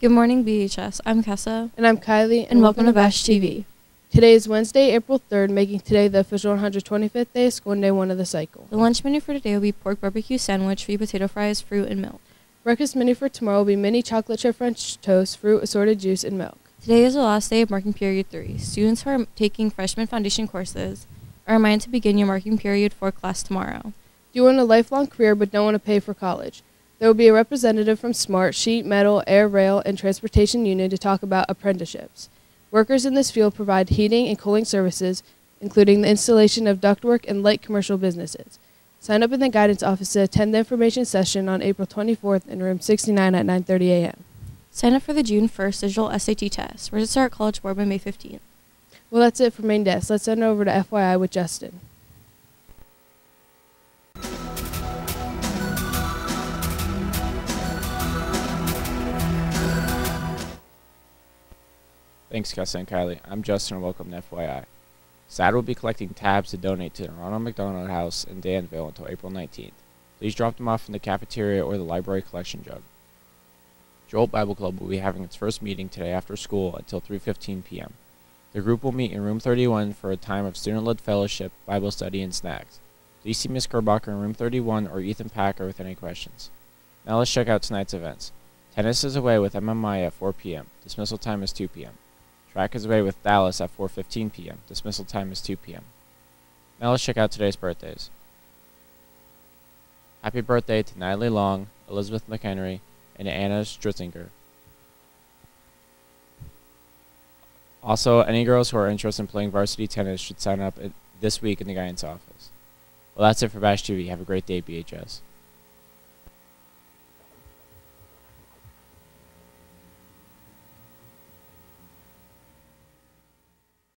Good morning, BHS. I'm Kessa, And I'm Kylie, and welcome to Bash TV. Today is Wednesday, April 3rd, making today the official 125th day of school and day one of the cycle. The lunch menu for today will be pork barbecue sandwich, sweet potato fries, fruit, and milk. Breakfast menu for tomorrow will be mini chocolate chip French toast, fruit, assorted juice, and milk. Today is the last day of marking period 3. Students who are taking freshman foundation courses are reminded to begin your marking period 4 class tomorrow. Do you want a lifelong career but don't want to pay for college? There will be a representative from SMART, Sheet, Metal, Air, Rail, and Transportation Union to talk about apprenticeships. Workers in this field provide heating and cooling services, including the installation of ductwork and light commercial businesses. Sign up in the guidance office to attend the information session on April 24th in room 69 at 9:30 a.m. Sign up for the June 1st digital SAT test. Register at College Board by May 15th. Well, that's it for main desk. Let's send it over to FYI with Justin. Thanks, Kessa and Kylie. I'm Justin and welcome to FYI. SADD will be collecting tabs to donate to the Ronald McDonald House in Danville until April 19th. Please drop them off in the cafeteria or the library collection jug. Jolt Bible Club will be having its first meeting today after school until 3:15 p.m. The group will meet in room 31 for a time of student-led fellowship, Bible study, and snacks. Please see Ms. Kerbacher in room 31 or Ethan Packer with any questions. Now let's check out tonight's events. Tennis is away with MMI at 4 p.m. Dismissal time is 2 p.m. Track is away with Dallas at 4:15 p.m. Dismissal time is 2 p.m. Now let's check out today's birthdays. Happy birthday to Natalie Long, Elizabeth McHenry, and Anna Stritzinger. Also, any girls who are interested in playing varsity tennis should sign up this week in the guidance office. Well, that's it for Bash TV. Have a great day, BHS.